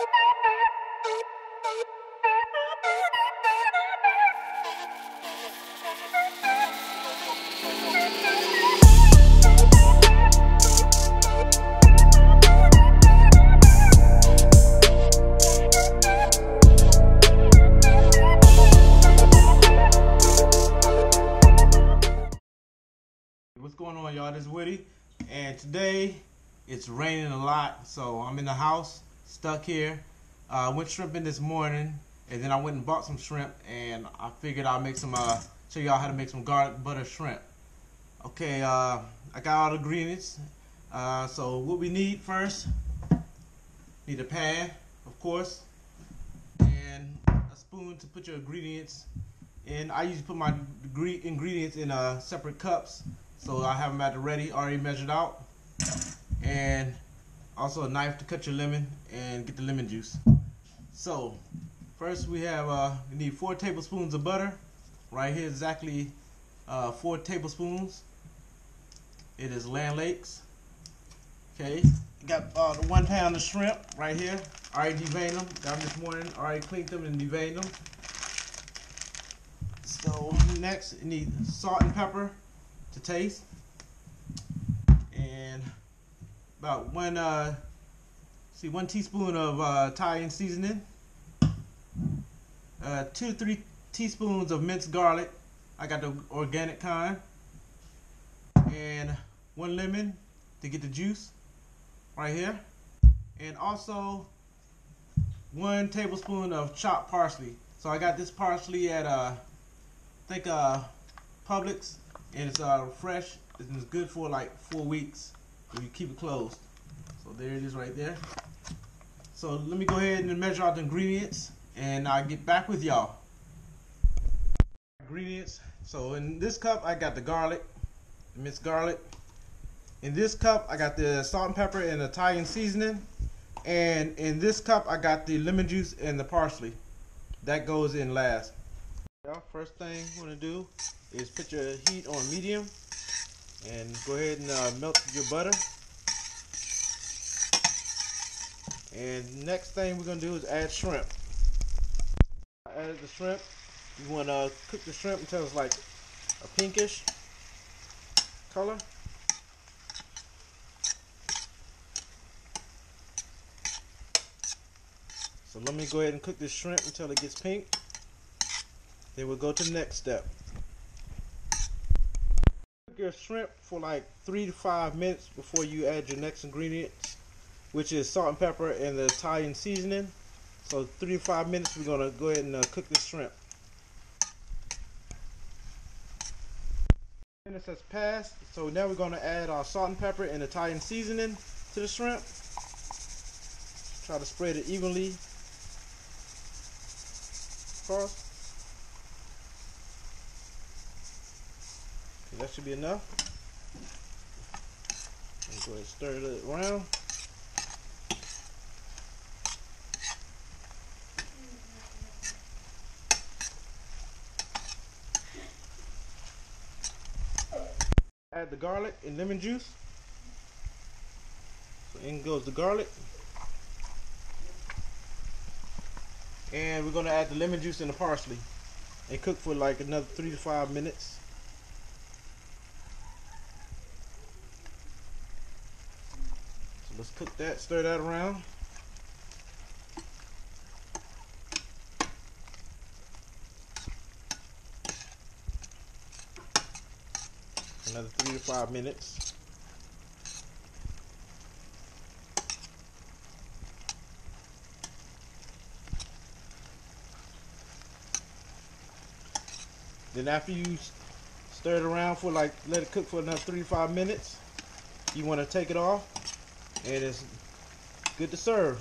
What's going on, y'all? This is Woody, and today it's raining a lot, so I'm in the house, stuck here. I uh, went shrimping this morning, and then I went and bought some shrimp, and I figured I'll make some, uh, show y'all how to make some garlic butter shrimp. Okay, uh, I got all the ingredients. Uh, so what we need first, need a pan, of course, and a spoon to put your ingredients in. I usually put my ingredients in uh, separate cups so I have them at the ready, already measured out. And also a knife to cut your lemon and get the lemon juice. So first we have, uh, we need four tablespoons of butter. Right here exactly uh, four tablespoons. It is Land Lakes. Okay, got uh, the one pound of shrimp right here. Already deveined them, got them this morning. Already cleaned them and deveined them. So next, you need salt and pepper to taste. And about one, uh, see, one teaspoon of uh, Italian seasoning. Uh, two, three teaspoons of minced garlic. I got the organic kind. And one lemon to get the juice right here. And also one tablespoon of chopped parsley. So I got this parsley at, uh, I think, uh, Publix and it's uh, fresh and it's good for like four weeks if you keep it closed. So there it is right there. So let me go ahead and measure out the ingredients and I'll get back with y'all. Ingredients. So in this cup I got the garlic, minced garlic. In this cup I got the salt and pepper and Italian seasoning. And in this cup I got the lemon juice and the parsley. That goes in last. First thing you want to do is put your heat on medium and go ahead and uh, melt your butter. And next thing we're going to do is add shrimp. I added the shrimp. You want to cook the shrimp until it's like a pinkish color. So let me go ahead and cook this shrimp until it gets pink. Then we'll go to the next step your shrimp for like three to five minutes before you add your next ingredients, which is salt and pepper and the Italian seasoning. So three to five minutes, we're gonna go ahead and uh, cook the shrimp. Minutes has passed, so now we're gonna add our salt and pepper and Italian seasoning to the shrimp. Try to spread it evenly across. That should be enough. And go ahead and stir it around. Add the garlic and lemon juice. So in goes the garlic. And we're gonna add the lemon juice and the parsley and cook for like another three to five minutes. Let's cook that, stir that around. Another three to five minutes. Then after you stir it around for like, let it cook for another three to five minutes, you want to take it off and it's good to serve.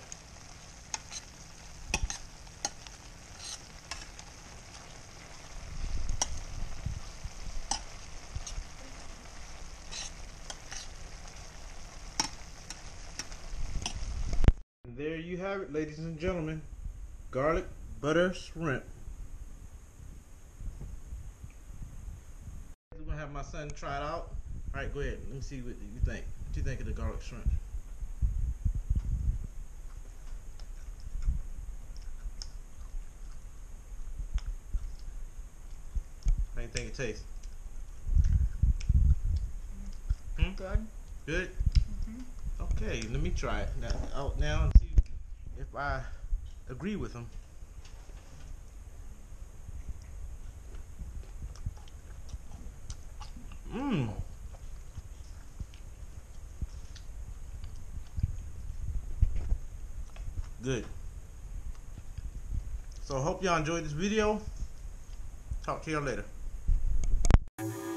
And there you have it, ladies and gentlemen. Garlic butter shrimp. I'm gonna have my son try it out. All right, go ahead. Let me see what you think. What do you think of the garlic shrimp? Think it tastes? Good. Good. Mhm. Okay, let me try it now, out now and see if I agree with him. Mmm. Good. So hope y'all enjoyed this video. Talk to y'all later. Thank you